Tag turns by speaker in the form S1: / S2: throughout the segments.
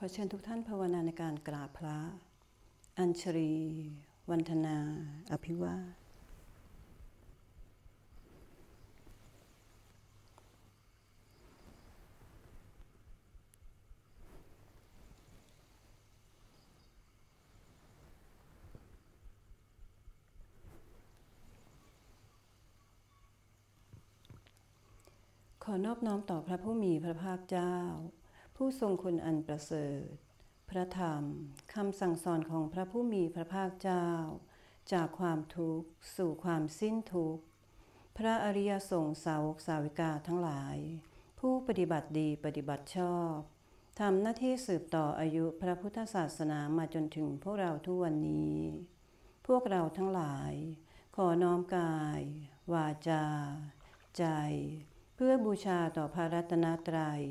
S1: ขอเชิญทุกท่านภาวนาในการกราบพระ อัญชรี วันธนา อภิวาขอนอบน้อมต่อพระผู้มีพระภาคเจ้า ผู้ทรงคุณอันประเสริฐ พระธรรมคำสั่งสอนของพระผู้มีพระภาคเจ้า จากความทุกข์สู่ความสิ้นทุกข์ พระอริยสงฆ์สาวกสาวิกาทั้งหลาย ผู้ปฏิบัติดีปฏิบัติชอบทำหน้าที่สืบต่ออายุพระพุทธศาสนามาจนถึงพวกเราทุกวันนี้ พวกเราทั้งหลาย ขอน้อมกาย วาจา ใจ เพื่อบูชาต่อพระรัตนตรัย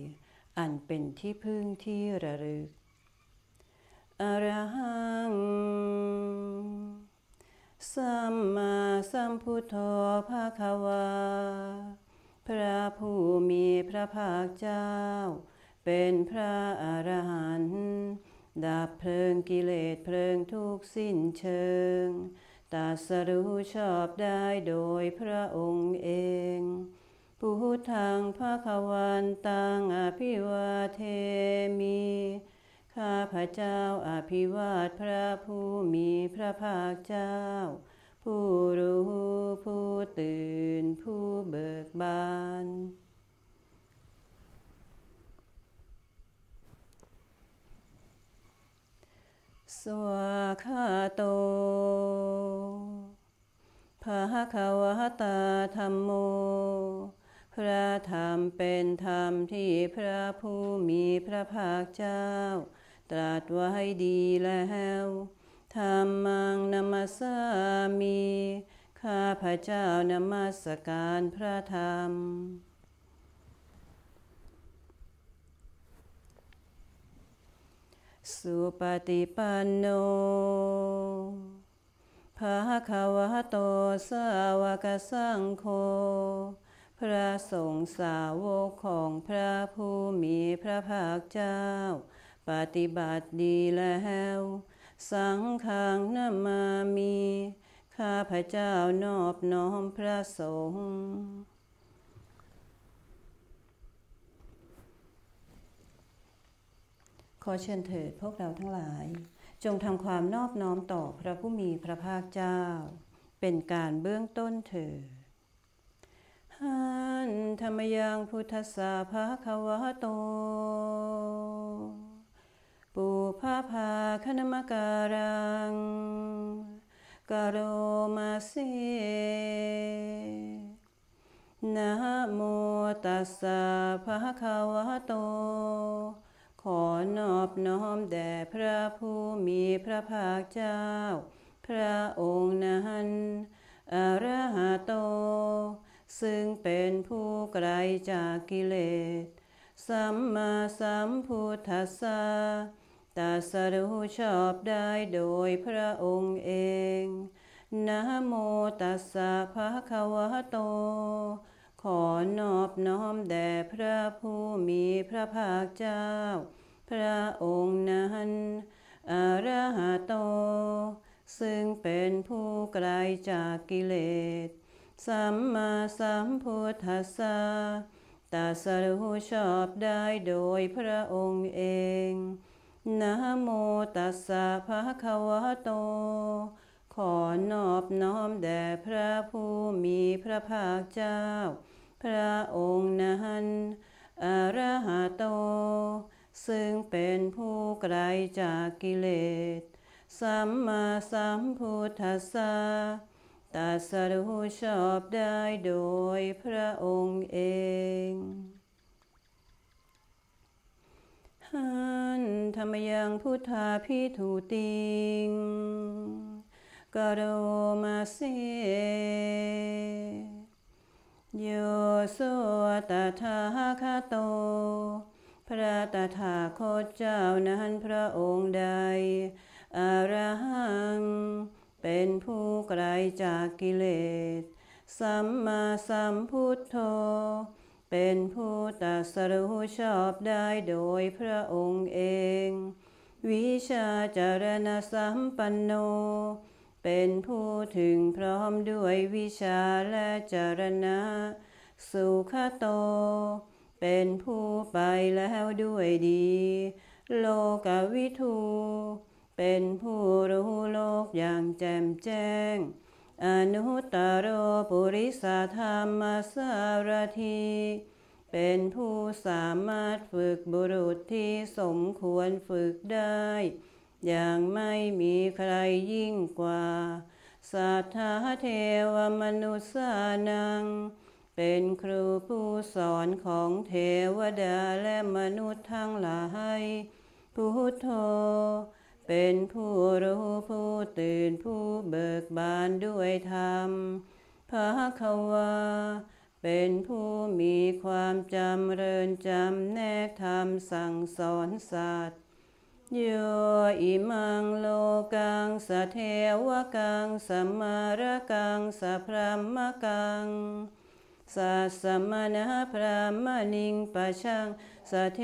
S1: อันเป็นที่พึ่งที่ระลึก อรหัง สัมมาสัมพุทโธภาควา พระผู้มีพระภาคเจ้า เป็นพระอรหันต์ดับเพลิงกิเลสเพลิงทุกสิ้นเชิงตัสรู้ชอบได้โดยพระองค์เอง พุทธังภาควันตังอภิวาเทมิ ข้าพระเจ้าอภิวาทพระผู้มีพระภาคเจ้า ผู้รู้ผู้ตื่นผู้เบิกบาน สวาคาโตภาควตาธรรมโม พระธรรมเป็นธรรมที่พระผู้มีพระภาคเจ้า ตรัสไว้ดีแล้วธรรมังนมัสสามีข้าพระเจ้านมัสการพระธรรม สุปฏิปันโนภาคาวะโตสาวกสังโฆ ระสงฆ์สาวกของพระผู้มีพระภาคเจ้า ปฏิบัติดีแล้ว สังฆังนามามี ข้าพระเจ้านอบน้อมพระสงฆ์ขอเชิญเถิดพวกเราทั้งหลาย จงทำความนอบน้อมต่อพระผู้มีพระภาคเจ้า เป็นการเบื้องต้นเถิด หันธรรมยังพุทธสาภาควะโต ปูพาภาคณมการังกโรมาเสนะโมตัสสะภะคะวะโต ขอนอบน้อมแด่พระผู้มีพระภาคเจ้า พระองค์นั้นอรหะโต ซึ่งเป็นผู้ไกลจากกิเลส สัมมาสัมพุทธัสสะตาสรู้ชอบได้โดยพระองค์เอง นะโมตัสสะภะคะวะโต ขอนอบน้อมแด่พระผู้มีพระภาคเจ้า พระองค์นั้นอรหะโต ซึ่งเป็นผู้ไกลจากกิเลส สัมมาสัมพุทธัสสะตาสรู้ชอบได้โดยพระองค์เอง นะโมตัสสะภะคะวะโต ขอนอบน้อมแด่พระผู้มีพระภาคเจ้า พระองค์นั้นอรหะโต ซึ่งเป็นผู้ไกลจากกิเลส สัมมาสัมพุทธัสสะ ตัสรู้ชอบได้โดยพระองค์เองหันธรรมยังพุทธาพิทูติงกโรมาเสโยโสตถาคาโต พระตถาคตเจ้านั้นพระองค์ใดอรหัง เป็นผู้ไกลจากกิเลส สัมมาสัมพุทโธ เป็นผู้ตัสรู้ชอบได้โดยพระองค์เอง วิชาจารณสัมปันโน เป็นผู้ถึงพร้อมด้วยวิชาและจารณะ สุขโต เป็นผู้ไปแล้วด้วยดี โลกวิทู เป็นผู้รู้โลกอย่างแจ่มแจ้ง อนุตตรปุริสธรรมสารที เป็นผู้สามารถฝึกบุรุษที่สมควรฝึกได้ อย่างไม่มีใครยิ่งกว่า สัทธาเทวมนุษานัง เป็นครูผู้สอนของเทวดาและมนุษย์ทั้งหลายพุทโธ เป็นผู้รู้ผู้ตื่นผู้เบิกบานด้วยธรรมภะควาเป็นผู้มีความจำเริญจำแนกธรรมสั่งสอนสัตว์โยอิมังโลกังสเทวกังสมารกังสพรมกัง สัสมณะพระมณิงปะชังสเท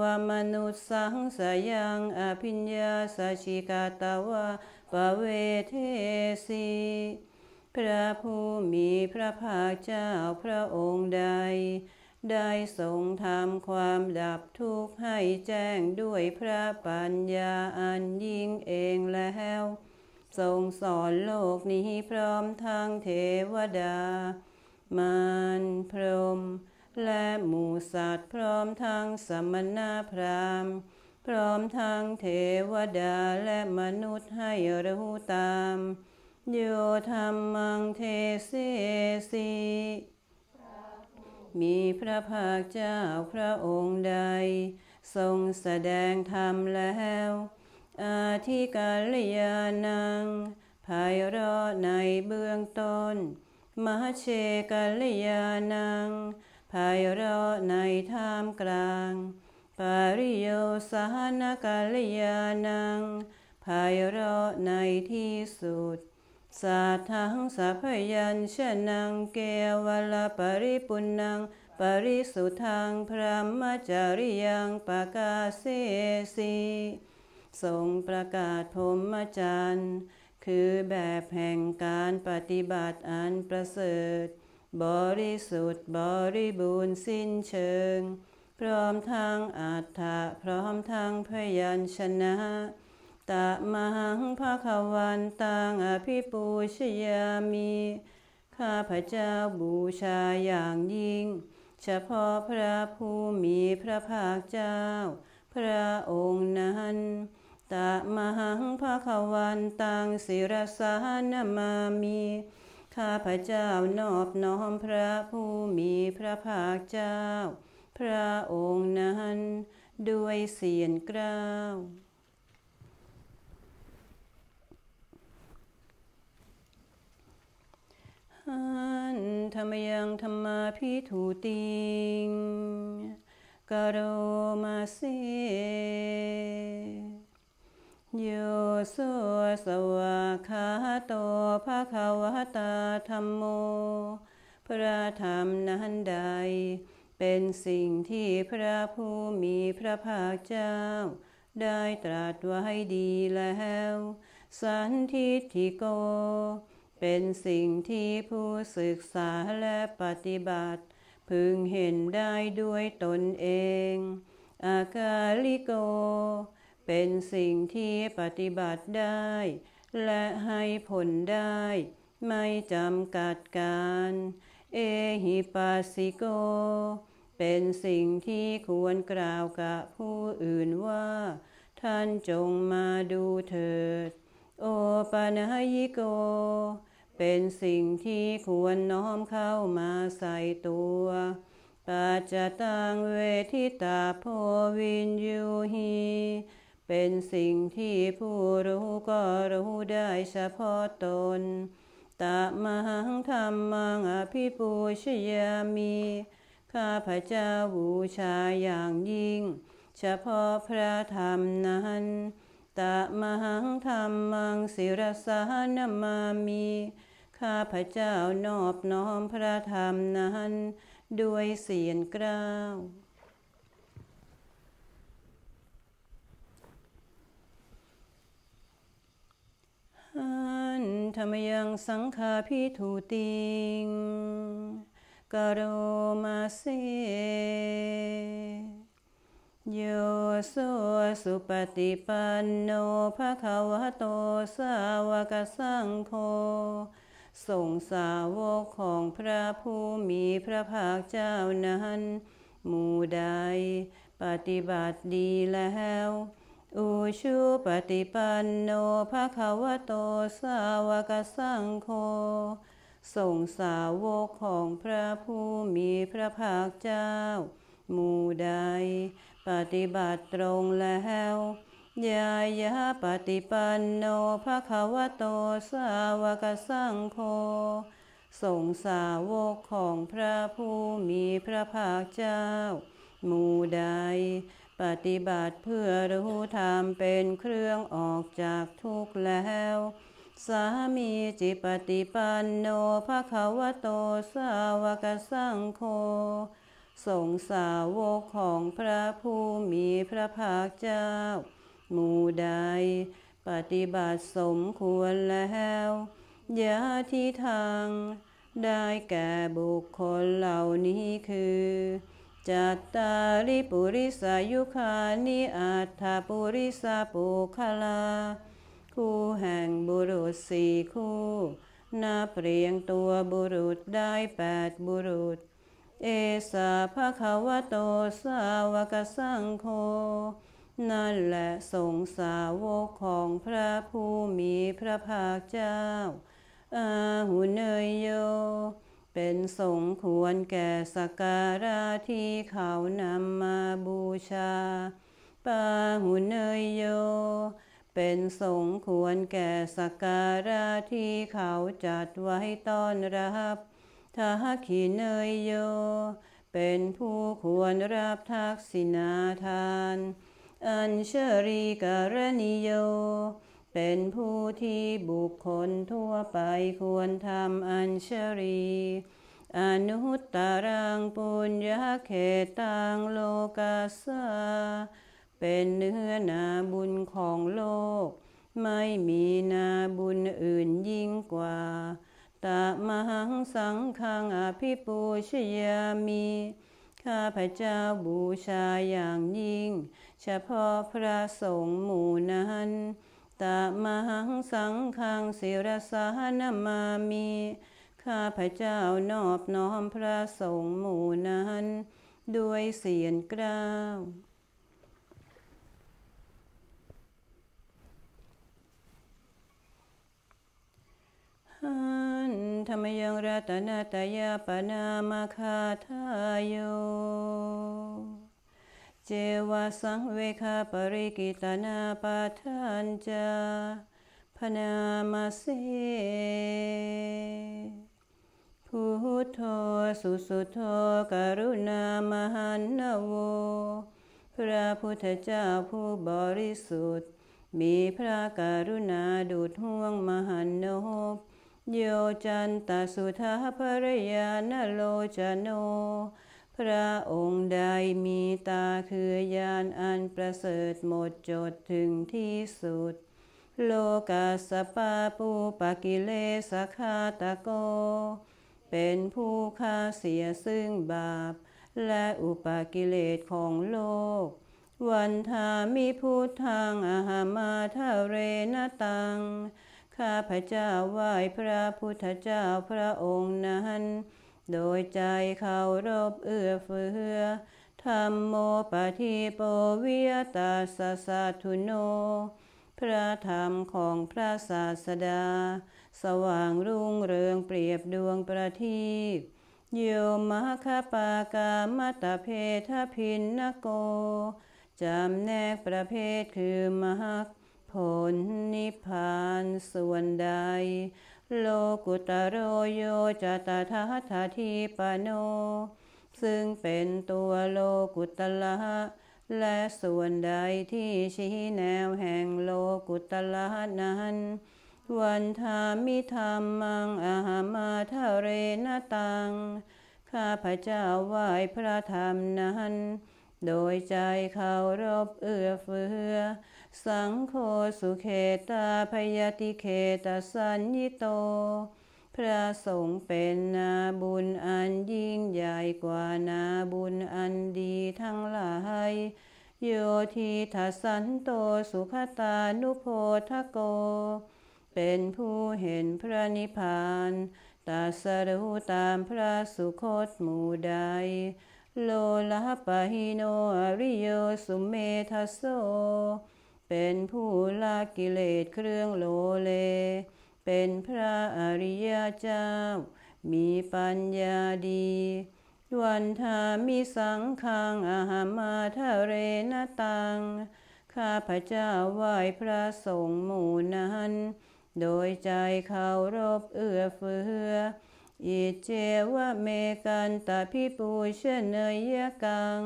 S1: วมนุษสังสยังอภิญญาสชิกาตาวะปะเวเทสีพระผู้มีพระภาคเจ้าพระองค์ใด ได้ทรงทำความดับทุกข์ให้แจ้งด้วยพระปัญญาอันยิ่งเองแล้ว ทรงสอนโลกนี้พร้อมทั้งเทวดา มารพรม และหมูสัตว์พร้อมทั้งสมณพราหมณ์พร้อมทั้งเทวดาและมนุษย์ให้รู้ตามโยธรรมังเทเสสีมีพระภาคเจ้าพระองค์ใด ทรงแสดงธรรมแล้ว อาทิกาลยานังภายรอในเบื้องต้น มหเชกาลยานังภายรอในท่ามกลาง ปาริโยสานกาลยานังภายรอในที่สุดสัทธังสัพยัญชนะเกวลปริปุนัง ปริสุทังพระมจาริยังปกาเสสีทรงประกาศพรมจันทร์ คือแบบแห่งการปฏิบัติอันประเสริฐ บริสุทธิ์บริบูรณ์สิ้นเชิง พร้อมทางอัฏฐะพร้อมทางพยัญชนะตะมังภาควันตังอภิปูชยามี ข้าพเจ้าบูชาอย่างยิ่ง เฉพาะพระผู้มีพระภาคเจ้า พระองค์นั้น ตะมังภาควันตังศิรสานามามีข้าพเจ้านอบน้อมพระผู้มีพระภาคเจ้า พระองค์นั้นด้วยเสียงกล้าวหันธรรมยังธรรมาพิถูติงกโรมาเส โยโสสวะคาโตภาคาวตาธรรมโม พระธรรมนั้นใด เป็นสิ่งที่พระผู้มีพระภาคเจ้า ได้ตรัสไว้ดีแล้ว สันทิฐิโก เป็นสิ่งที่ผู้ศึกษาและปฏิบัติ พึงเห็นได้ด้วยตนเอง อากาลิโก เป็นสิ่งที่ปฏิบัติได้ และให้ผลได้ ไม่จำกัดการ เอหิปัสสิโก เป็นสิ่งที่ควรกล่าวกับผู้อื่นว่า ท่านจงมาดูเถิด โอปานายิโก เป็นสิ่งที่ควรน้อมเข้ามาใส่ตัวปัจจตังเวทิตาโพวินยูหี เป็นสิ่งที่ผู้รู้ก็รู้ได้เฉพาะตน ตะมังธรรมังอภิปูชยามี ข้าพระเจ้าบูชาอย่างยิ่ง เฉพาะพระธรรมนั้น ตะมังธรรมังศิรสานามามี ข้าพระเจ้านอบน้อมพระธรรมนั้น ด้วยเสียงกล้าว นธรรมยังสังฆาพิทูติงกโรมาเสโยโสสุปฏิปันโนภะคะวะโตสาวกสังโฆส่งสาวกของพระผู้มีพระภาคเจ้านั้น หมู่ใด ปฏิบัติดีแล้ว อุชุปฏิปันโนภะคะวะโตสาวกสังโฆส่งสาวกของพระผู้มีพระภาคเจ้า หมู่ใด ปฏิบัติตรงแล้วยายาปฏิปันโนภะคะวะโตสาวกสังโฆส่งสาวกของพระผู้มีพระภาคเจ้า หมู่ใด ปฏิบัติเพื่อรู้ธรรมเป็นเครื่องออกจากทุกข์แล้ว สามีจิปฏิปันโนภะคะวะโตสาวกสังโฆสงสาวกของพระผู้มีพระภาคเจ้า หมู่ใด ปฏิบัติสมควรแล้วยาที่ทาง ได้แก่บุคคลเหล่านี้คือ จัตตาริปุริสายุคานิอัตถปุริสาปุคลา คู่แห่งบุรุษสี่คู่นับเรียงตัวบุรุษได้แปดบุรุษ เอสาภะคะวะโตสาวกสังโฆนั่นแหละสงสาวกของพระผู้มีพระภาคเจ้า อาหุเนยโย เป็นสงควรแก่สักการะที่เขานำมาบูชาปาหุเนยโย เป็นสงควรแก่สักการะที่เขาจัดไว้ต้อนรับทักขิเนยโย เป็นผู้ควรรับทักษิณาทาน อัญเชรีการณิโย เป็นผู้ที่บุคคลทั่วไปควรทำอัญเชรี อนุตตรังปุญญาเขตังโลกาสาเป็นเนื้อนาบุญของโลก ไม่มีนาบุญอื่นยิ่งกว่าตมหังสังฆังอภิปูชยามีข้าพเจ้าบูชาอย่างยิ่ง เฉพาะพระสงฆ์หมู่นั้น ตมหังสังฆังศิรสานามามี ข้าพเจ้านอบน้อมพระสงฆ์หมู่นั้น ด้วยเสียงกล้าวหันธรรมยังรัตนาตยาปนามาคาทายโย จวาสังเวคาปริกิตานาปาทานจาพนามาเสพุทโธสุสุโธกรุณามหันนโว พระพุทธเจ้าผู้บริสุทธิ์ มีพระกรุณาดุดห่วงมหันนบโยจันตสุธาภรยานโลจโน พระองค์ใดมีตาคือยานอันประเสริฐหมดจดถึงที่สุด โลกาสปาปูปกิเลสคาตะโก เป็นผู้ฆ่าเสียซึ่งบาป และอุปกิเลสของโลก วันทามิพุทธังอาหามาทะเรนตัง ข้าพระเจ้าไหว้พระพุทธเจ้าพระองค์นั้น โดยใจเคารพเอื้อเฟื้อธรรมโมปะทิโปวิยตาสสะทุโน พระธรรมของพระศาสดา สว่างรุ่งเรืองเปรียบดวงประทีปโยมคปากามัตตเพทพินนโก จำแนกประเภทคือมรรคผลนิพพานส่วนใด โลกุตโรโยจตถาทาทีปโน ซึ่งเป็นตัวโลกุตละและส่วนใดที่ชี้แนวแห่งโลกุตละนั้น วันทามิธรรมังอาหามาทะเรนตัง ข้าพเจ้าไหว้พระธรรมนั้น โดยใจเคารพเอื้อเฟื้อ สังโฆสุเขตาพยติเขตาสัญญิโต พระสงฆ์เป็นนาบุญอันยิ่งใหญ่กว่านาบุญอันดีทั้งหลายโยทีทัสันโตสุขตานุโพธโก เป็นผู้เห็นพระนิพพานตาสรู้ตามพระสุคตหมู่ใด โลลาปะหิโนอริโยสุเมทัสโซ เป็นผู้ละกิเลสเครื่องโลเล เป็นพระอริยเจ้า มีปัญญาดีวันทามิสังขังอาหามาทะเรนตัง ข้าพเจ้าไหว้พระสงฆ์หมู่นั้น โดยใจเคารพเอื้อเฟื้อ อิเจวะเมกันตาพิปูชเนยกัง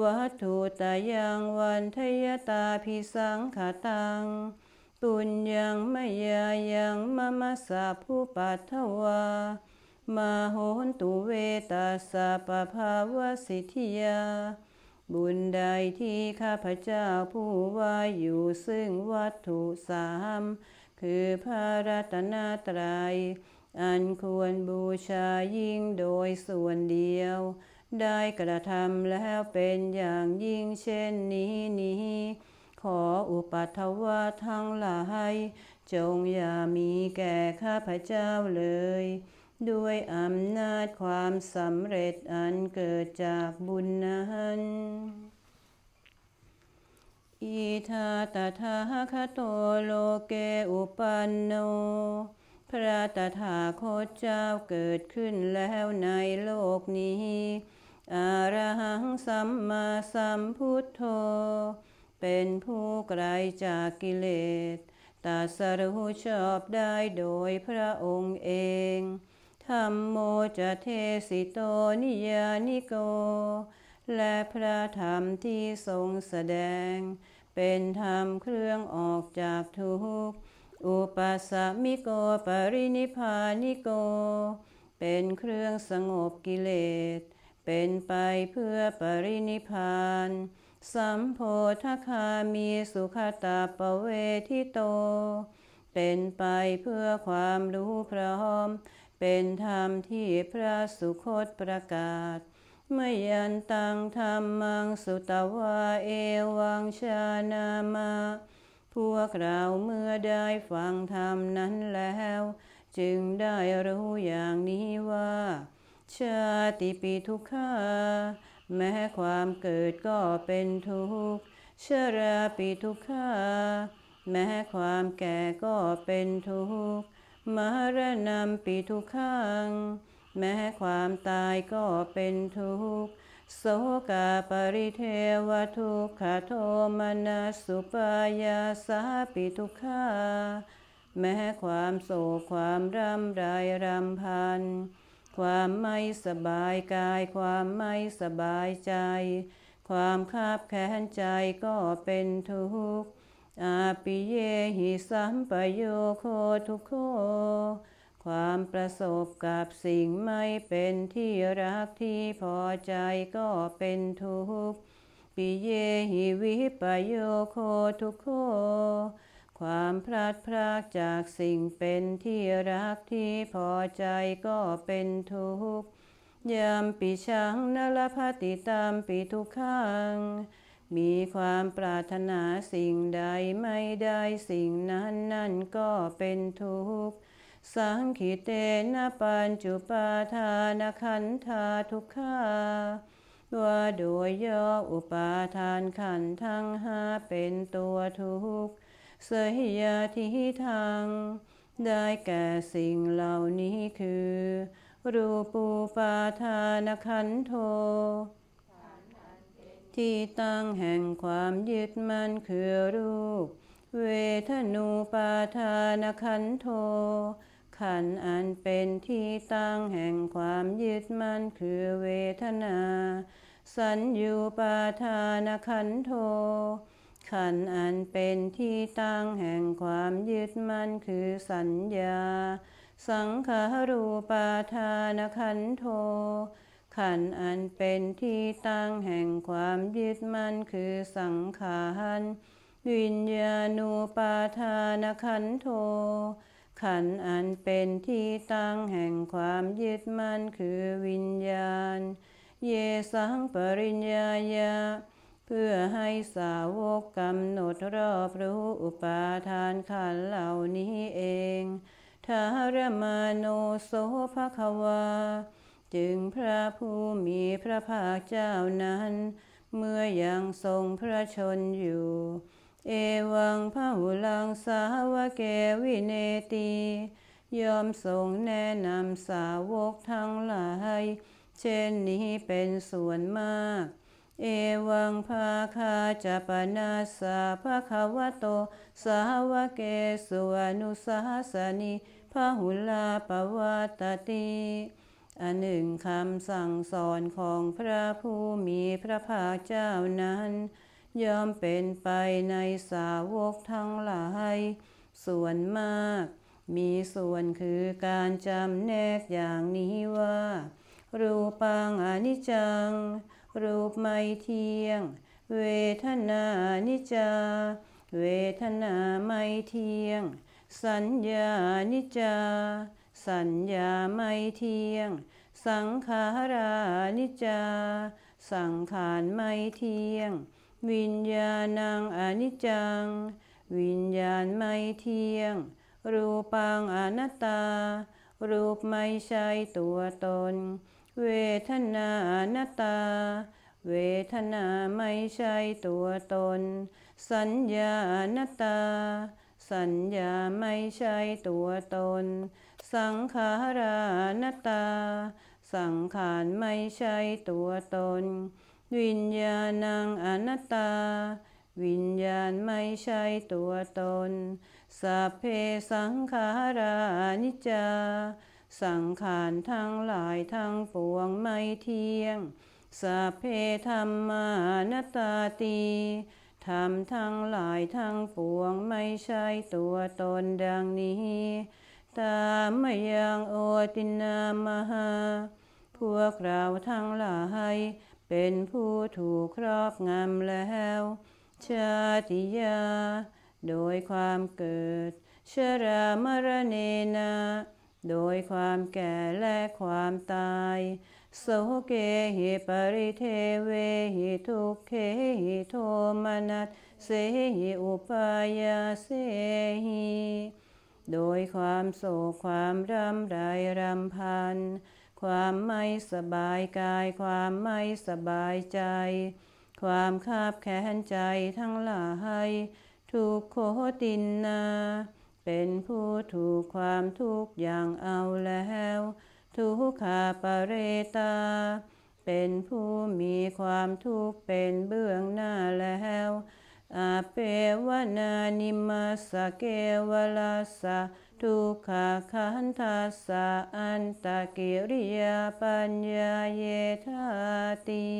S1: วัตถุตายังวันทยตาพิสังขาตังปุญญังมยายังมะมะสาผู้ปัทวามาโหนตุเวตาสาปภาวสิทธิยา บุญใดที่ข้าพเจ้าผู้ว่าอยู่ซึ่งวัตถุสามคือพระรัตนตรัย อันควรบูชายิ่งโดยส่วนเดียว ได้กระทำแล้วเป็นอย่างยิ่งเช่นนี้นี้ ขออุปัตวะทั้งหลาย จงอย่ามีแก่ข้าพเจ้าเลย ด้วยอำนาจความสำเร็จอันเกิดจากบุญนั้นอิทาตถาคโตโลเกอุปันโน พระตถาคตเจ้าเกิดขึ้นแล้วในโลกนี้ อระหังสัมมาสัมพุทโธ เป็นผู้ไกลจากกิเลสตาสรู้ชอบได้โดยพระองค์เองธัมโมจะเทสิโตนิยยานิโก และพระธรรมที่ทรงแสดง เป็นธรรมเครื่องออกจากทุกข์ อุปะสะมิโก ปะรินิพพานิโก เป็นเครื่องสงบกิเลส เป็นไปเพื่อปรินิพพาน สัมโพธะคามีสุคะตัปปะเวทิโต เป็นไปเพื่อความรู้พร้อม เป็นธรรมที่พระสุคตประกาศมยันตังธรรมังสุตวาเอวังชานามาพวกเราเมื่อได้ฟังธรรมนั้นแล้ว จึงได้รู้อย่างนี้ว่า ชาติปีทุกขาแม้ความเกิดก็เป็นทุกข์ชราปีทุกขาแม้ความแก่ก็เป็นทุกข์มรณะปีทุกขัง แม้ความตายก็เป็นทุกข์โสกาปริเทวทุกขโทมนัสสุปายาสาปิทุกขาแม้ความโศกความรำไรรำพัน ความไม่สบายกาย ความไม่สบายใจ ความคาบแค้นใจก็เป็นทุกข์อาปิเยหิสัมปโยโคทุกโค ความประสบกับสิ่งไม่เป็นที่รักที่พอใจก็เป็นทุกข์ปิเยหิวิปโยโคทุกโค ความพลาดพลาดจากสิ่งเป็นที่รักที่พอใจก็เป็นทุกข์ยามปิชังนลภติตามปิทุกขัง มีความปรารถนาสิ่งใดไม่ได้สิ่งนั้นนั่นก็เป็นทุกข์ สังขิเตนะปัญจุปาทานขันธาทุกขาว่าโดยย่ออุปาทานขันทั้งห้าเป็นตัวทุกข์ สยยาทิทางได้แก่สิ่งเหล่านี้คือ รูปูปาทานขันโท ที่ตั้งแห่งความยึดมั่นคือรูป เวทนูปาทานขันโท ขันอันเป็นที่ตั้งแห่งความยึดมั่นคือเวทนา สัญญูปาทานขันโท ขันอันเป็นที่ตั้งแห่งความยึดมั่นคือสัญญา สังขารูปาทานขันโท ขันอันเป็นที่ตั้งแห่งความยึดมั่นคือสังขารวิญญาณูปาทานขันโท ขันอันเป็นที่ตั้งแห่งความยึดมั่นคือวิญญาณ เยสังปริญญายา พื่อให้สาวกกำหนดรอบรู้อุปาทานขันเหล่านี้เองทารมาโนโสภควา จึงพระผู้มีพระภาคเจ้านั้น เมื่อยังทรงพระชนอยู่ เอวังพระหุลังสาวเกวิเนตียอมทรงแนะนำสาวกทั้งหลาย เช่นนี้เป็นส่วนมาก เอวังภาคาจะปนาสาภาควโต สาวเกสุอนุสาสนีพระหุลาปวัตติอันหนึ่งคำสั่งสอนของพระผู้มีพระภาคเจ้านั้นยอมเป็นไปในสาวกทั้งหลาย ส่วนมาก มีส่วนคือการจำแนกอย่างนี้ว่า รูปังอนิจจัง รูปไม่เที่ยง เวทนานิจจา เวทนาไม่เที่ยง สัญญานิจา สัญญาไม่เที่ยง สังขารานิจา สังขารไม่เที่ยง วิญญาณังอนิจจัง วิญญาณไม่เที่ยง รูปังอนัตตา รูปไม่ใช่ตัวตน เวทนาอนัตตา เวทนาไม่ใช่ตัวตน สัญญานตตา สัญญาไม่ใช่ตัวตน สังขารานตา สังขารไม่ใช่ตัวตน วิญญาณังอนัตตา วิญญาณไม่ใช่ตัวตนสัพเพสังขารานิจจา สังขารทั้งหลายทั้งปวงไม่เที่ยงสัพเพธรรมานัตตาตีธรรมทั้งหลายทั้งปวงไม่ใช่ตัวตนดังนี้ ตามมยังโอตินามหา พวกเราทั้งหลายเป็นผู้ถูกครอบงำแล้ว ชาติยา โดยความเกิด ชรามรเนนา โดยความแก่และความตาย โสเกหิปริเทเวหิทุกเขหิโทมนัสเสหิอุปายาเสหิโดยความโศกความรำไรรำพัน ความไม่สบายกาย ความไม่สบายใจ ความคาบแค้นใจทั้งหลายทุกโคตินนา เป็นผู้ถูกความทุกข์อย่างเอาแล้ว ทุกขาปเรตา เป็นผู้มีความทุกข์เป็นเบื้องหน้าแล้วอาเปวนานิมาสเกวลาสะทุกขาคันทัสสะอันตะกิริยาปัญญาเยธาติ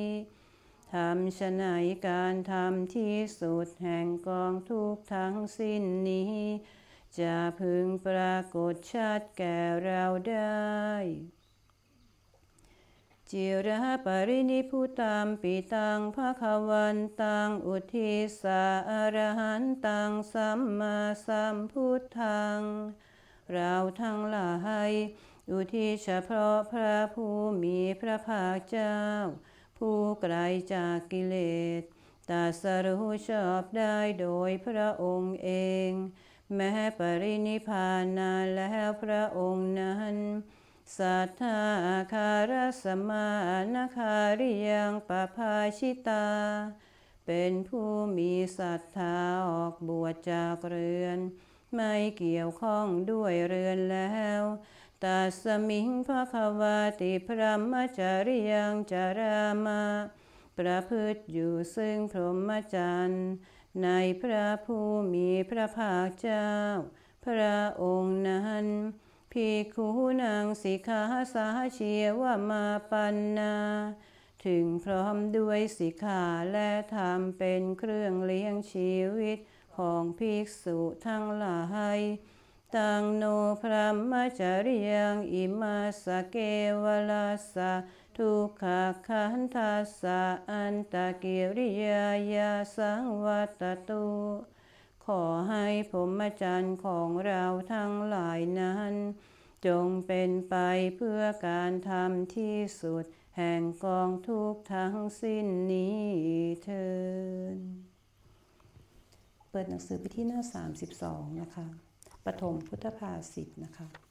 S1: ทำชนัยการทำที่สุดแห่งกองทุกทั้งสิ้นนี้ จะพึงปรากฏชัดแก่เราได้ จิระปรินิพุตัมปิตังภาควันตังอุทิสาอรหันตังสัมมาสัมพุทธัง เราทั้งหลายอุทิศเฉพาะพระผู้มีพระภาคเจ้า ผู้ไกลจากกิเลสตัสรู้ชอบได้โดยพระองค์เอง แม้ปรินิพานนานแล้วพระองค์นั้นสัทธาคารสมานคาริยังปภาชิตา เป็นผู้มีศรัทธาออกบวชจากเรือน ไม่เกี่ยวข้องด้วยเรือนแล้วตัสมิงพระควาติพระมจริยังจารามา ประพฤติอยู่ซึ่งพรหมจรรย์ ในพระผู้มีพระภาคเจ้า พระองค์นั้นภิกขุนางสิกขาสาเชียวมาปันนา ถึงพร้อมด้วยสิกขาและธรรมเป็นเครื่องเลี้ยงชีวิตของภิกษุทั้งหลายตังโนพระมจริยังอิมาสเกวลาสะ ทุกขคันทัสสะอันตะกิริยายาสังวัตตุ ขอให้ผมจันทร์ของเราทั้งหลายนั้น จงเป็นไปเพื่อการทำที่สุด แห่งกองทุกทั้งสิ้นนี้เทินเปิดหนังสือไปที่หน้า 32 นะคะปฐมพุทธภาษิตนะคะ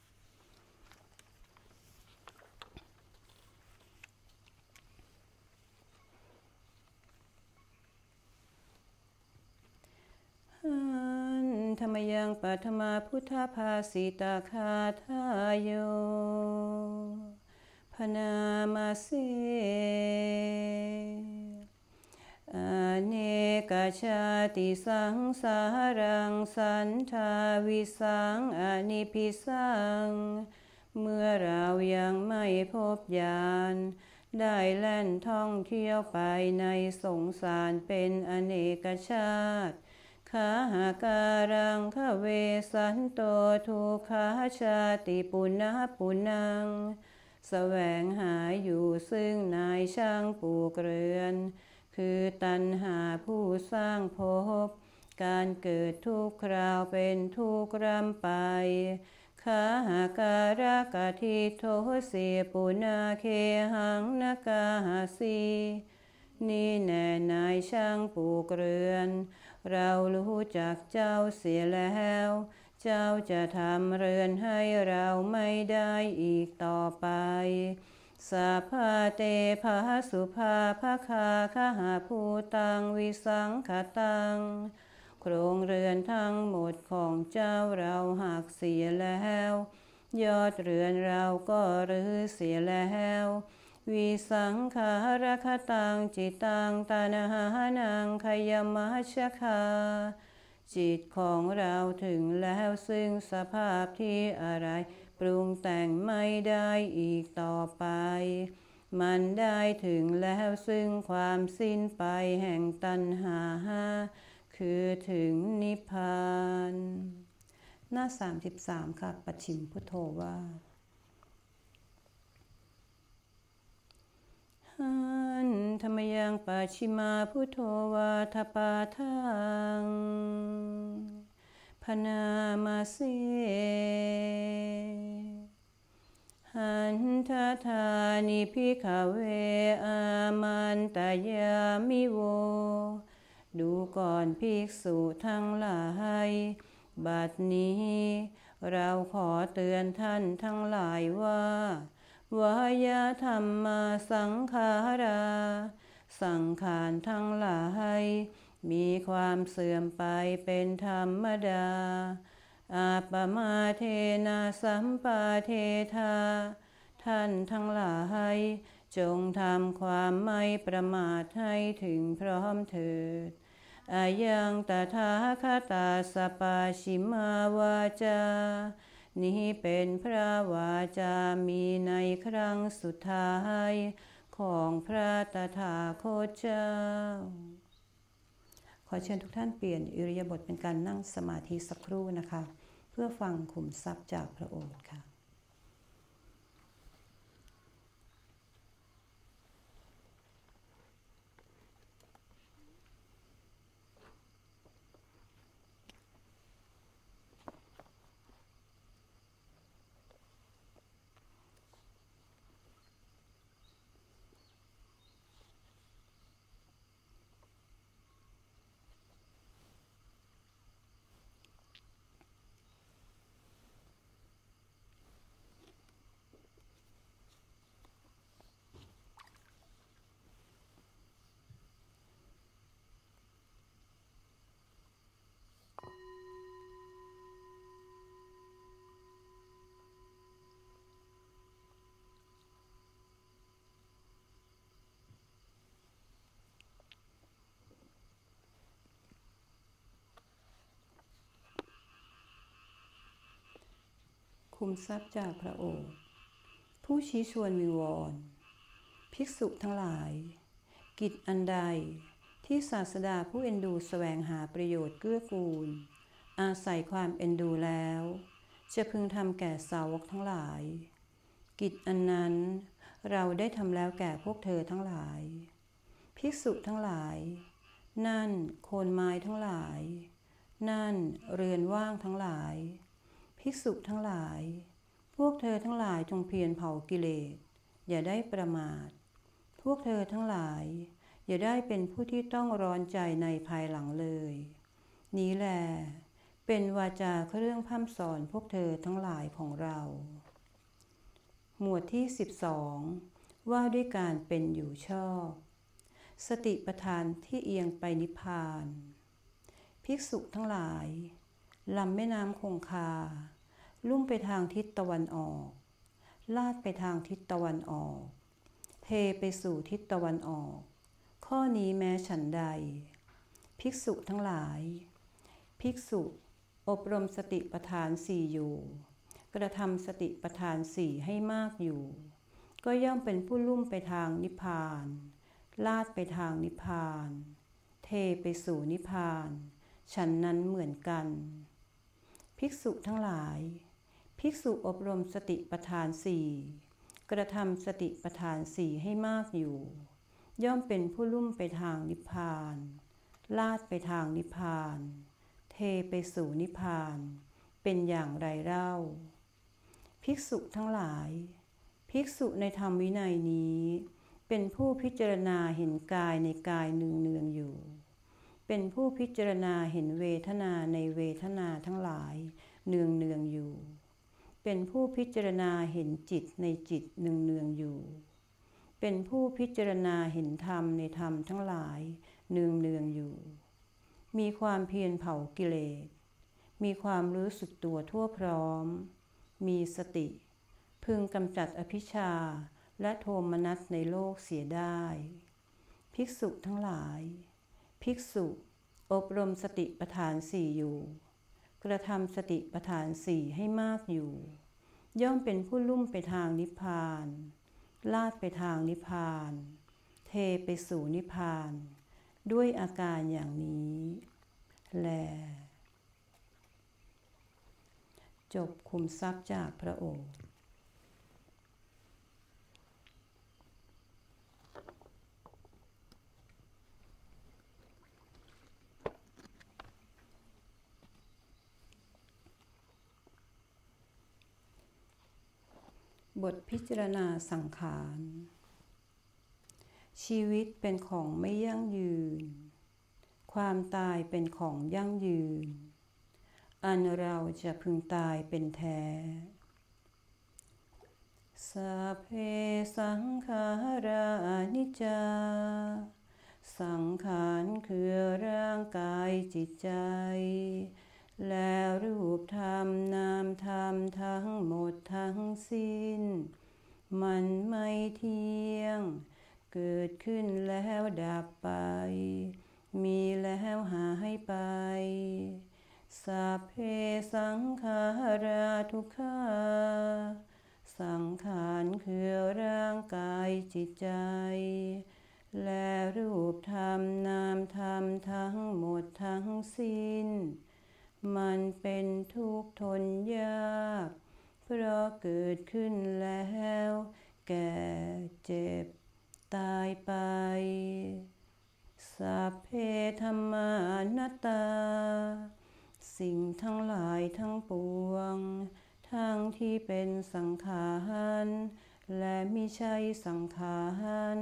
S1: ธรรมยังปัทมาพุทธภาสิตาคาทายโยพนามาเสอเนกชาติสังสารังสันทาวิสังอนิพิสัง เมื่อเรายังไม่พบญาณได้แล่นท่องเที่ยวไปในสงสารเป็นอเนกชาติ ขาหาการังขเวสันโตทุขาชาติปุณะปุนังแสวงหาอยู่ซึ่งนายช่างปลูกเรือน คือตันหาผู้สร้างภพ การเกิดทุกคราวเป็นทุกรำไปขาหาการากาทิโทเสปุนาเคหังนากาหาสีนี่แน่นายช่างปลูกเรือน เรารู้จักเจ้าเสียแล้ว เจ้าจะทำเรือนให้เราไม่ได้อีกต่อไปสัพพเตภาสุภาภาคาคหาภูตังวิสังขตัง โครงเรือนทั้งหมดของเจ้าเราหักเสียแล้ว ยอดเรือนเราก็รื้อเสียแล้ว วิสังขารคตังจิตตังตานาหานังขยมัชคา จิตของเราถึงแล้วซึ่งสภาพที่อะไร ปรุงแต่งไม่ได้อีกต่อไป มันได้ถึงแล้วซึ่งความสิ้นไปแห่งตัณหาคือถึงนิพพาน หน้า 33 ค่ะปัจฉิมพุทโธว่า หันธรรมยังปัชิมาพุทโธวาทปาทังพนามาเสหันทธานิพิขเวอามันตยามิโว ดูก่อนภิกษุทั้งหลายบัดนี้ เราขอเตือนท่านทั้งหลายว่า วายธรรมมาสังขารา สังขารทั้งหลาย มีความเสื่อมไปเป็นธรรมดา อาปมาเทนาสัมปาเทธา ท่านทั้งหลาย จงทำความไม่ประมาทให้ถึงพร้อมเถิดอายังตถาคตาสปาชิมาวาจา นี้เป็นพระวาจามีในครั้งสุดท้ายของพระตถาคตเจ้า ขอเชิญทุกท่านเปลี่ยนอิริยาบถเป็นการนั่งสมาธิสักครู่นะคะ เพื่อฟังขุมทรัพย์จากพระโอษฐ์ค่ะ คุมทรัพย์จากพระโอษฐ์ผู้ชี้ชวนวิวรภิกษุทั้งหลาย กิจอันใดที่ศาสดาผู้เอ็นดูแสวงหาประโยชน์เกื้อกูล อาศัยความเอ็นดูแล้ว จะพึงทำแก่สาวกทั้งหลาย กิจอันนั้นเราได้ทำแล้วแก่พวกเธอทั้งหลาย ภิกษุทั้งหลาย นั่นโคนไม้ทั้งหลาย นั่นเรือนว่างทั้งหลาย ภิกษุทั้งหลาย พวกเธอทั้งหลายจงเพียรเผากิเลส อย่าได้ประมาท พวกเธอทั้งหลาย อย่าได้เป็นผู้ที่ต้องร้อนใจในภายหลังเลย นี้แหละเป็นวาจาเครื่องพัฒสอนพวกเธอทั้งหลายของเรา หมวดที่ 12 ว่าด้วยการเป็นอยู่ชอบ สติปทานที่เอียงไปนิพพาน ภิกษุทั้งหลาย ลำแม่น้ำคงคา ลุ่มไปทางทิศตะวันออก ลาดไปทางทิศตะวันออก เทไปสู่ทิศตะวันออก ข้อนี้แม้ฉันใด ภิกษุทั้งหลาย ภิกษุอบรมสติปทานสี่อยู่ กระทำสติปทานสี่ให้มากอยู่ ก็ย่อมเป็นผู้ลุ่มไปทางนิพพาน ลาดไปทางนิพพาน เทไปสู่นิพพานฉันนั้นเหมือนกัน ภิกษุทั้งหลาย ภิกษุอบรมสติปทานสี่กระทำสติปทานสี่ให้มากอยู่ ย่อมเป็นผู้ลุ่มไปทางนิพพาน ลาดไปทางนิพพาน เทไปสู่นิพพาน เป็นอย่างไรเล่า ภิกษุทั้งหลาย ภิกษุในธรรมวินัยนี้ เป็นผู้พิจารณาเห็นกายในกายเนืองเนืองอยู่ เป็นผู้พิจารณาเห็นเวทนาในเวทนาทั้งหลาย เนืองเนืองอยู่ เป็นผู้พิจารณาเห็นจิตในจิตเนืองเนืองอยู่ เป็นผู้พิจารณาเห็นธรรมในธรรมทั้งหลาย เนืองเนืองอยู่ มีความเพียรเผากิเลส มีความรู้สึกตัวทั่วพร้อม มีสติ พึงกำจัดอภิชาและโทมนัสในโลกเสียได้ ภิกษุทั้งหลาย ภิกษุ อบรมสติปทานสี่อยู่ กระทำสติปทานสี่ให้มากอยู่ ย่อมเป็นผู้ลุ่มไปทางนิพพาน ลาดไปทางนิพพาน เทไปสู่นิพพาน ด้วยอาการอย่างนี้แล จบคุมทรัพย์จากพระองค์ บทพิจารณาสังขาร ชีวิตเป็นของไม่ยั่งยืน ความตายเป็นของยั่งยืน อันเราจะพึงตายเป็นแท้สัพเพสังขารานิจจา สังขารคือร่างกายจิตใจ และรูปธรรมนามธรรมทั้งหมดทั้งสิ้น มันไม่เที่ยง เกิดขึ้นแล้วดับไป มีแล้วหายไปสัพเพสังขาราทุกขาสังขารคือร่างกายจิตใจ และรูปธรรมนามธรรมทั้งหมดทั้งสิ้น มันเป็นทุกข์ทนยาก เพราะเกิดขึ้นแล้ว แก่เจ็บ ตายไป สัพเพธรรมานัตตา สิ่งทั้งหลายทั้งปวง ทั้งที่เป็นสังขารและไมิใช่สังขาร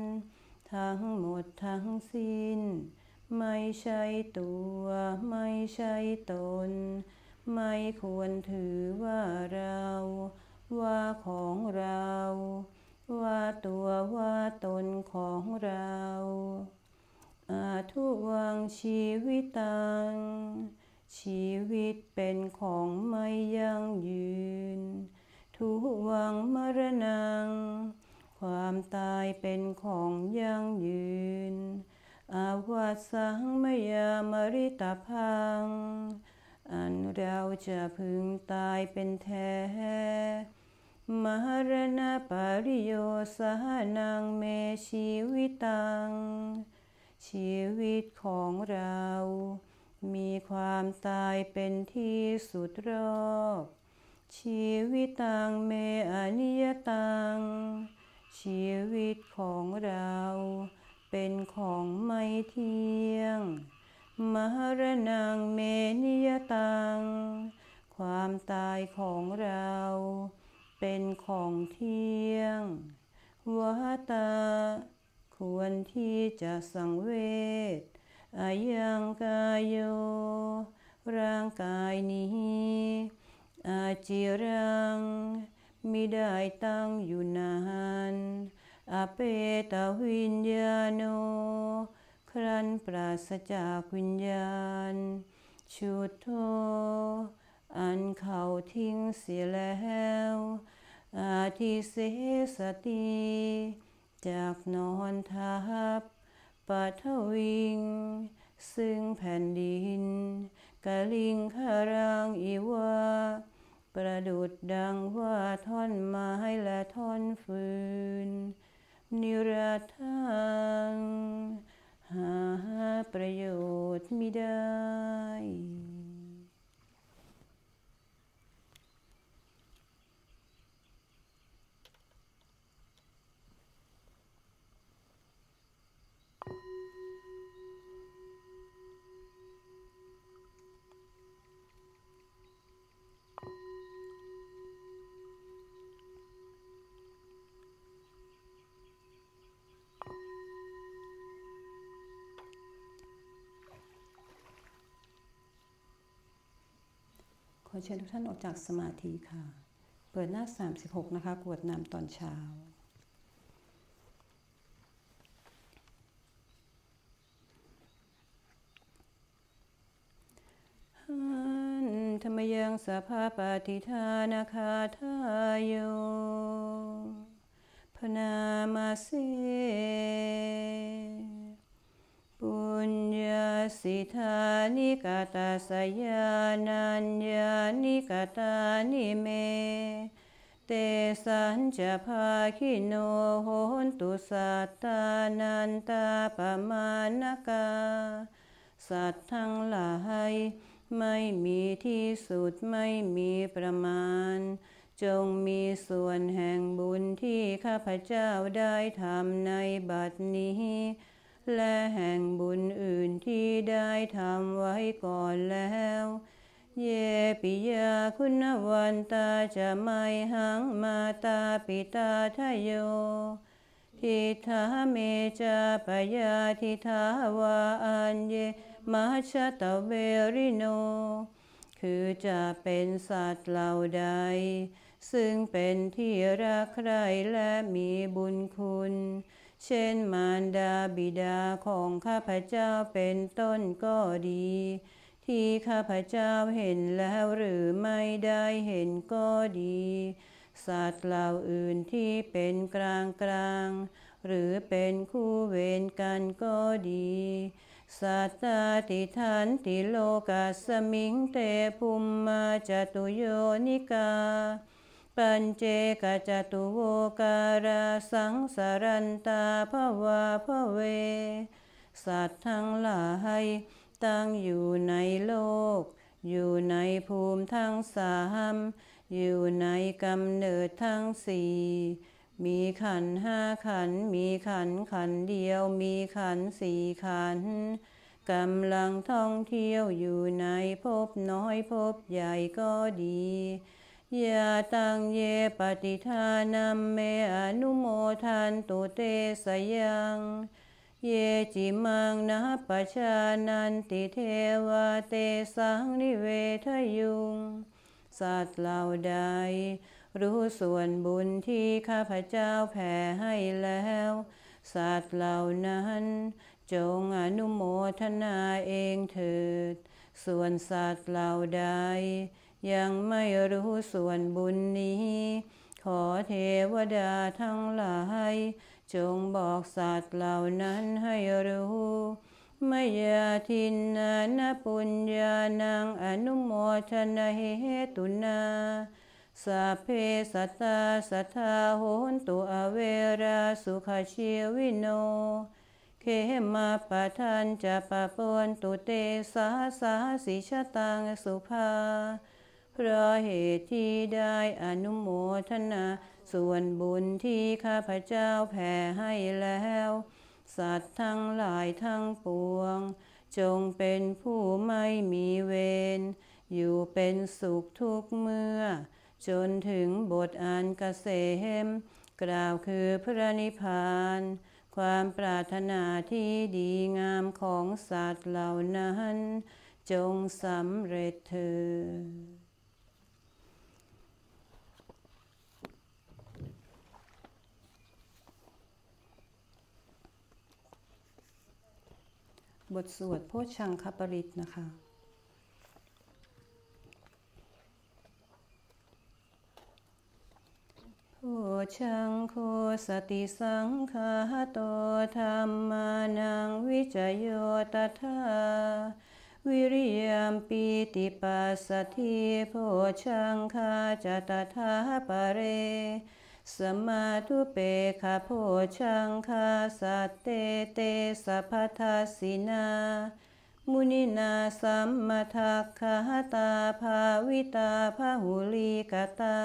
S1: ทั้งหมดทั้งสิ้น ไม่ใช่ตัว ไม่ใช่ตน ไม่ควรถือว่าเรา ว่าของเรา ว่าตัวว่าตนของเราอาทุวังชีวิตตัง ชีวิตเป็นของไม่ยั่งยืน ทุวังมรณัง ความตายเป็นของยั่งยืน อาวาสังมยามริตาพัง อันเราจะพึงตายเป็นแท้มหรณปริโยสหนังเมชีวิตัง ชีวิตของเรา มีความตายเป็นที่สุดรอบชีวิตังเมอนิยตัง ชีวิตของเรา เป็นของไม่เที่ยง มรณงเมนิยตัง ความตายของเรา เป็นของเที่ยงวาตา ควรที่จะสังเวชอายังกายโย ร่างกายนี้ อาจิรังมิได้ตั้งอยู่นาน อเปตวิญญาโน ครันปราศจากวิญญาณ ชุดโท อันเขาทิ้งเสียแล้วอาทิเสสติจากนอนทับปัทวิง ซึ่งแผ่นดินกะลิงคารังอีวาประดุดดังว่าท่อนไม้และท่อนฟืน นิรัทัง หาประโยชน์ไม่ได้ เชิญทุกท่านออกจากสมาธิค่ะ เปิดหน้า 36 นะคะ กวดน้ำตอนเช้าธรรมยังสภาปฏิทานาคาทายโยพนามาเสปุญญา สิทานิกาตาสยานัญญานิกาตานิเม เตสัญจะภาคิโนโหนตุสัตตานันตาปมานกา สัตว์ทั้งหลายไม่มีที่สุดไม่มีประมาณ จงมีส่วนแห่งบุญที่ข้าพเจ้าได้ทำในบัดนี้ และแห่งบุญอื่นที่ได้ทำไว้ก่อนแล้ว เยปิยาคุณวันตาจะไม่หังมาตาปิตาทโย ทิทาเมจาปยาทิทาวาอันเยมาชะตะเวริโน คือจะเป็นสัตว์เหล่าใด ซึ่งเป็นที่รักใครและมีบุญคุณ เช่นมารดาบิดาของข้าพเจ้าเป็นต้นก็ดี ที่ข้าพเจ้าเห็นแล้วหรือไม่ได้เห็นก็ดี สัตว์เหล่าอื่นที่เป็นกลางกลางหรือเป็นคู่เวรกันก็ดี สัตตาติทันติโลกัสมิงเตภุมมาจตุโยนิกา ปัญเจกจตุโวการาสังสารันตาภวาภเว สัตว์ทั้งหลายตั้งอยู่ในโลก อยู่ในภูมิทั้งสามอยู่ในกำเนิดทั้งสี่มีขันห้าขัน มีขันขันเดียว มีขันสี่ขัน กำลังท่องเที่ยวอยู่ในภพน้อยภพใหญ่ก็ดี ยาตังเยปฏิทานัมเมอนุโมทันตุเตสยัง เยจิมังนะปชานันติเทวาเตสังนิเวทยุง สัตว์เหล่าใด รู้ส่วนบุญที่ข้าพเจ้าแผ่ให้แล้ว สัตว์เหล่านั้น จงอนุโมทนาเองเถิด ส่วนสัตว์เหล่าใด ยังไม่รู้ส่วนบุญนี้ ขอเทวดาทั้งหลาย จงบอกสัตว์เหล่านั้นให้รู้มยาทินนานปุญญานังอนุโมทนาเหตุนาสัพเพสัตตาสัทธาโหนตุอเวราสุขเชียวิโนเคมาปะทันจะปะปนตุเตสาสาสิชตังสุภา เพราะเหตุที่ได้อนุโมทนา ส่วนบุญที่ข้าพเจ้าแผ่ให้แล้ว สัตว์ทั้งหลายทั้งปวง จงเป็นผู้ไม่มีเวรอยู่เป็นสุขทุกเมื่อ จนถึงบทอันเกษมกล่าวคือพระนิพพาน ความปรารถนาที่ดีงามของสัตว์เหล่านั้น จงสำเร็จเถิด บทสวดโพชังคปริตนะคะ โพชังโคสติสังคาโตธรรมานังวิจโยตถาวิริยมปีติปัสสธิโพชังคาจตถาปะเร สมาธุเปคาโพชังคาสัตเตเตสัพพทัสสินา มุนินาสัมมาทัคคาตาภาวิตาภาหุลีกตา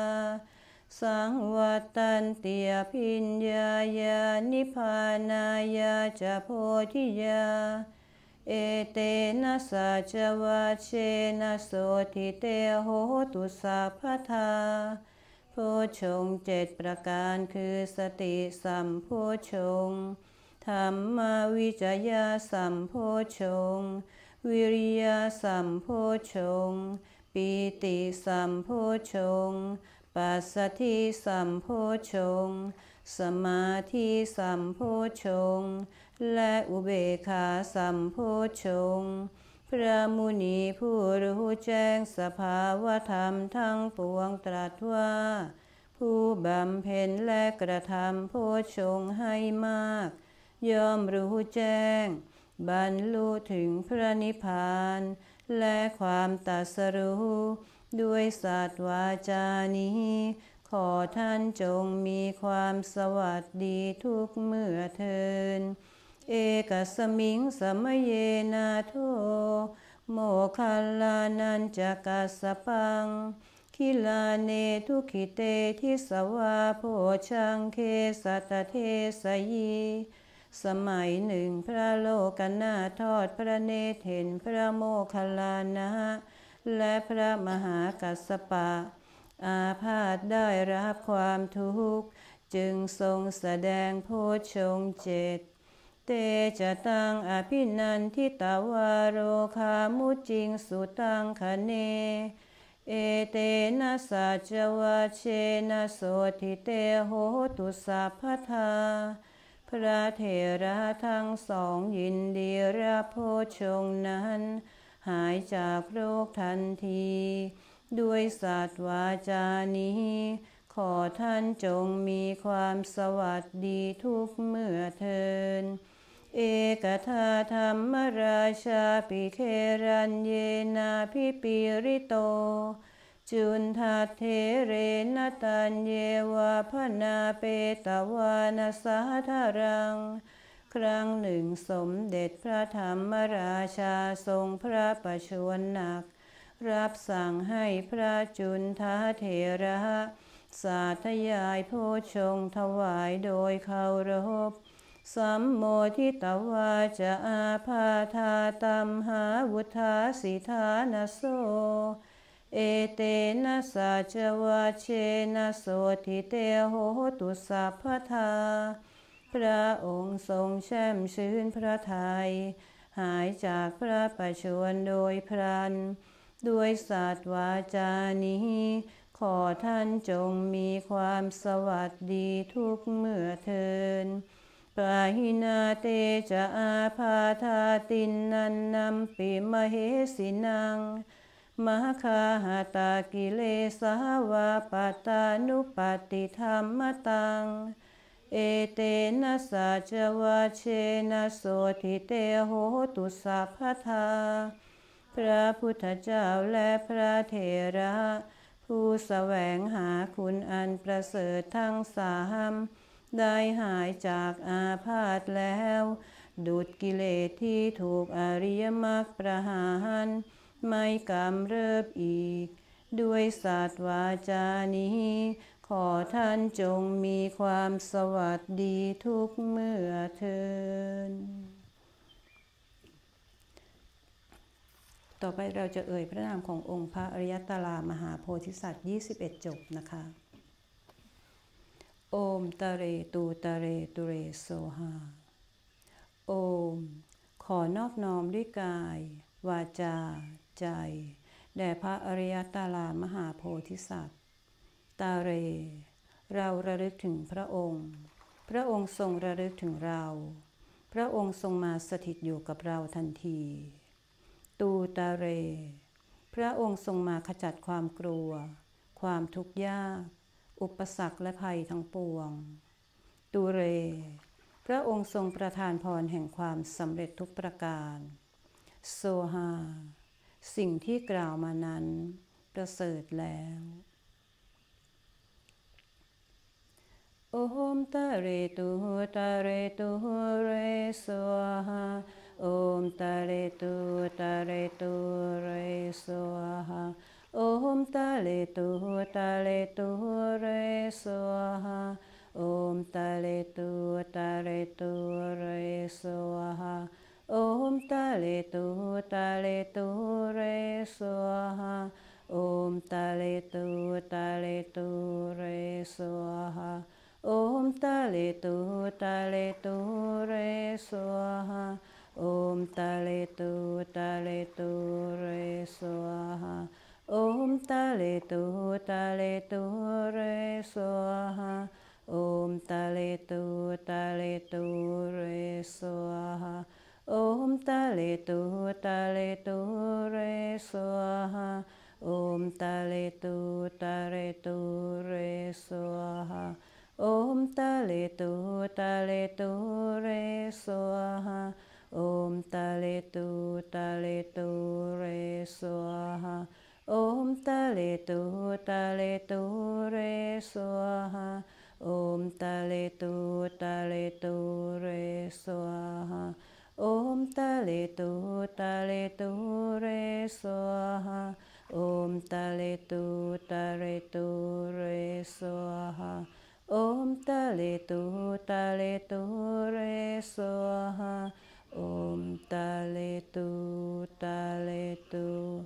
S1: สังวัตันเตียพิญญายานิพานายาจะโพธิยา เอเตนะสัจวัชเชนะโสทิเตโหตุสัพพทา พชงเจ็ดประการคือสติสัมโพชงธรรมวิจยาสัมโพชง วิริยาสัมโพชง ปีติสัมโพชง ปัสสธิสัมโพชง สมาธิสัมโพชง และอุเบกขาสัมโพชง พระมุนีผู้รู้แจ้งสภาวธรรมทั้งปวงตรัสว่า ผู้บำเพ็ญและกระทำโพชงให้มาก ย่อมรู้แจ้ง บรรลุถึงพระนิพพาน และความตัสรู้ด้วยสัตว์วาจานี้ ขอท่านจงมีความสวัสดีทุกเมื่อเทิน เอกัสมิง สะมะเยนาโถ โมคคัลลานัญจะ กัสสะปังคิลาเนทุกขิเตทิสวาโพชฌังเคสัตตะ เทสะยิ สมัยหนึ่งพระโลกนาถทอดพระเนตรเห็นพระโมคคัลลานะ และพระมหากัสสปะ อาพาธได้รับความทุกข์ จึงทรงแสดงโพชงเจ็ด เตจะตังอภินันทิตาวาโรคามุจิงสุตังคะเน เอเตนะสัจวะเชนะโสทิเตโหตุสัพพทาพระเถระทั้งสองยินดีรับโพชงนั้น หายจากโรคทันที ด้วยสัตว์วาจานี้ ขอท่านจงมีความสวัสดีทุกเมื่อเทิน เอกทาธรรมราชาปิเครันเยนาพิปิริโต จุนทัเทเรนตันเยวาพนาเปตวานาสาธารัง ครั้งหนึ่งสมเด็จพระธรรมราชาทรงพระประชวรหนัก รับสั่งให้พระจุนทเถระ สาธยายโพชงถวายโดยเคารพ สัมโมทิตวาจะอาพาธาตัมหาวุธาสิธานโส เอเตนะสัจวะเชนะโสทิเตโหตุสัพพทา พระองค์ทรงแช่มชื่นพระทัยหายจากพระประชวรโดยพรัน ด้วยสัตว์วาจานี้ ขอท่านจงมีความสวัสดีทุกเมื่อเทิน ปหินาเตจะอาพาธาตินนันนัมปิมเหสินังมหคาหาตากิเลสาวาปตานุปติธรรมตัง เอเตนะสัจวะเชนะโสทิเตโหตุสัพพทา พระพุทธเจ้าและพระเถระ ผู้แสวงหาคุณอันประเสริฐทั้งสาม ได้หายจากอาพาธแล้ว ดุดกิเลสที่ถูกอริยมรรคประหารไม่กำเริบอีก ด้วยศาสตร์วาจานี้ ขอท่านจงมีความสวัสดีทุกเมื่อเทินต่อไปเราจะเอ่ยพระนามขององค์พระอริยตลามหาโพธิสัตว์ 21 จบนะคะ โอมตะเรตูตะเรตุเรโซหา โอม ขอนอบน้อมด้วยกาย วาจา ใจ แด่พระอริยตาลามหาโพธิสัตว์ ตาเร เราระลึกถึงพระองค์ พระองค์ทรงระลึกถึงเรา พระองค์ทรงมาสถิตอยู่กับเราทันที ตูตาเร พระองค์ทรงมาขจัดความกลัว ความทุกข์ยาก อุปสรรคและภัยทั้งปวง ตูเร พระองค์ทรงประทานพรแห่งความสำเร็จทุกประการ โซฮา สิ่งที่กล่าวมานั้นประเสริฐแล้ว โอมตะเรตุตะเรตุเรโสหาโอมตะเรตุตะเรตุเรโสหา ओम तले तु तले तु रे स्वाहा ओम तले तु तले तु रे स्वाहा ओम तले तु तले तु रे स्वाहा ओम तले तु तले तु रे स्वाहा ओम तले तु तले तु रे स्वाहा ओम तले तु तले तु रे स्वाहा ओम तले तो तले तो रे स्वाहा ओम तले तो तले तो रे स्वाहा ओम तले तो तले तो रे स्वाहा ओम तले तो तले तो रे स्वाहा ओम तले तो तले तो रे स्वाहा ओम तले तो तले तो रे स्वाहा Om Tale Tu Tale Tu Re Swaha Om Tale Tu Tale Tu Re Swaha Om Tale Tu Tale Tu Re Swaha Om Tale Tu Tale Tu Re Swaha Om Tale Tu Tale Tu Re Swaha Om Tale Tu Tale Tu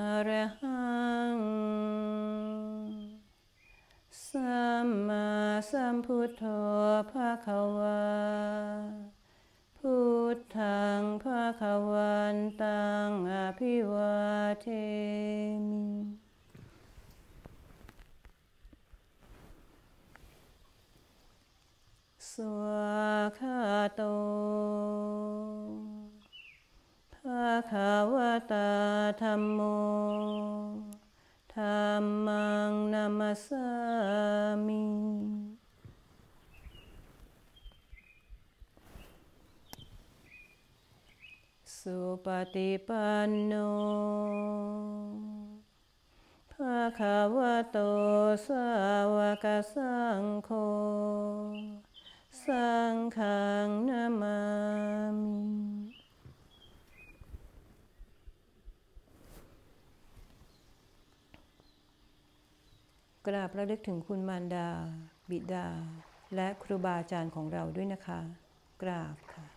S1: อรหังสัมมาสัมพุทโธภะคะวาพุทธังภะคะวันตังอภิวาเทมิสวากขาโต ภะควตาธัมโมธัมมังนัมสสามิสุปฏิปันโนภะคะวะโต สาวกสังโฆ สังฆังนามามิ กราบระลึกถึงคุณมารดา บิดา และครูบาอาจารย์ของเราด้วยนะคะ กราบค่ะ